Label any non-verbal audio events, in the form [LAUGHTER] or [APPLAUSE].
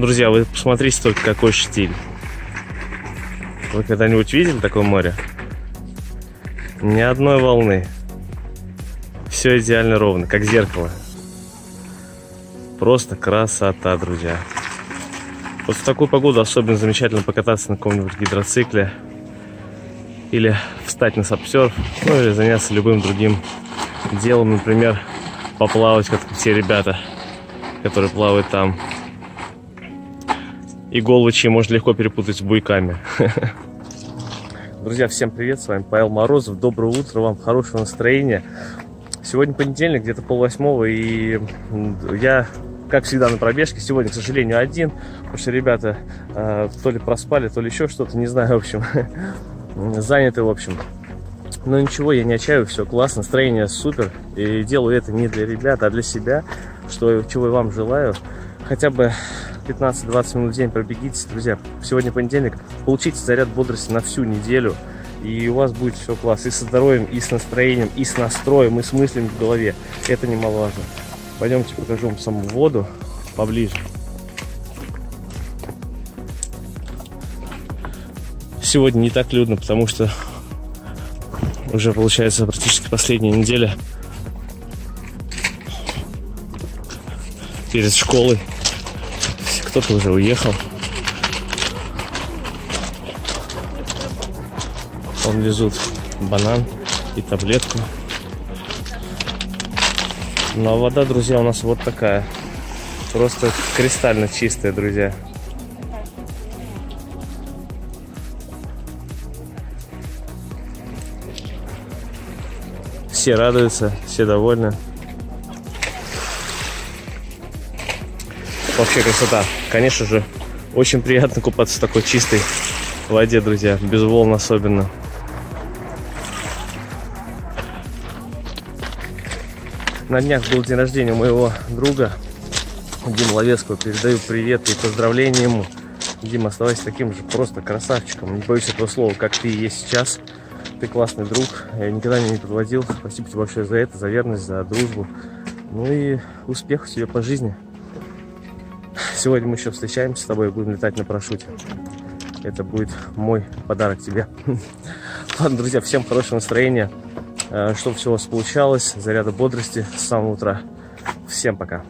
Друзья, вы посмотрите только какой штиль. Вы когда-нибудь видели такое море? Ни одной волны. Все идеально ровно, как зеркало. Просто красота, друзья. Вот в такую погоду особенно замечательно покататься на каком-нибудь гидроцикле. Или встать на сапсерф, ну или заняться любым другим делом, например, поплавать, как те ребята, которые плавают там. И головы чьи можно легко перепутать с буйками. [LAUGHS] Друзья, всем привет, с вами Павел Морозов. Доброе утро, вам хорошего настроения. Сегодня понедельник, где-то полвосьмого, и я, как всегда, на пробежке. Сегодня, к сожалению, один, потому что ребята э, то ли проспали, то ли еще что-то, не знаю, в общем, [LAUGHS] заняты, в общем. Но ничего, я не отчаиваю, все классно, настроение супер. И делаю это не для ребят, а для себя, что, чего я вам желаю. Хотя бы 15-20 минут в день пробегитесь, друзья. Сегодня понедельник. Получите заряд бодрости на всю неделю. И у вас будет все классно. И со здоровьем, и с настроением, и с настроем, и с мыслями в голове. Это немаловажно. Пойдемте покажу вам саму воду поближе. Сегодня не так людно, потому что уже получается практически последняя неделя перед школой. Кто-то уже уехал. Он везут банан и таблетку. Но вода, друзья, у нас вот такая. Просто кристально чистая, друзья. Все радуются, все довольны. Вообще красота. Конечно же, очень приятно купаться в такой чистой воде, друзья. Без волн особенно. На днях был день рождения моего друга Дима Ловецкого. Передаю привет и поздравления ему. Дима, оставайся таким же просто красавчиком. Не боюсь этого слова, как ты есть сейчас. Ты классный друг. Я никогда меня не подводил. Спасибо тебе большое за это, за верность, за дружбу. Ну и успехов тебе по жизни. Сегодня мы еще встречаемся с тобой, будем летать на парашюте. Это будет мой подарок тебе. [LAUGHS] Ладно, друзья, всем хорошего настроения. Э, чтобы все у вас получалось. Заряда бодрости с самого утра. Всем пока.